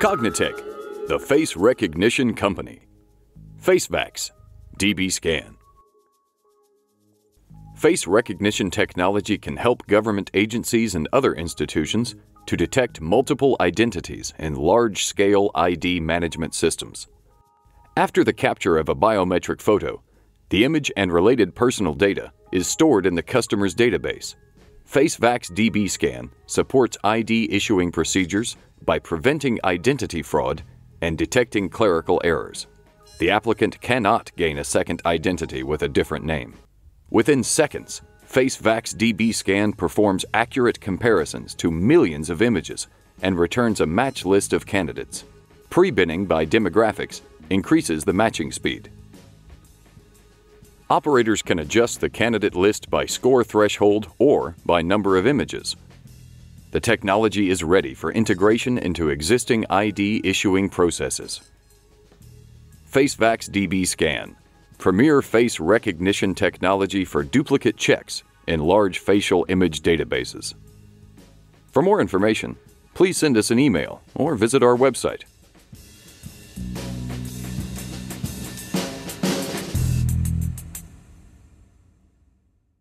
Cognitec, the face recognition company. FaceVACS, DB Scan. Face recognition technology can help government agencies and other institutions to detect multiple identities in large scale ID management systems. After the capture of a biometric photo, the image and related personal data is stored in the customer's database. FaceVACS DB Scan supports ID issuing procedures by preventing identity fraud and detecting clerical errors. The applicant cannot gain a second identity with a different name. Within seconds, FaceVACS DB Scan performs accurate comparisons to millions of images and returns a match list of candidates. Pre-binning by demographics increases the matching speed. Operators can adjust the candidate list by score threshold or by number of images. The technology is ready for integration into existing ID issuing processes. FaceVACS DB Scan, premier face recognition technology for duplicate checks in large facial image databases. For more information, please send us an email or visit our website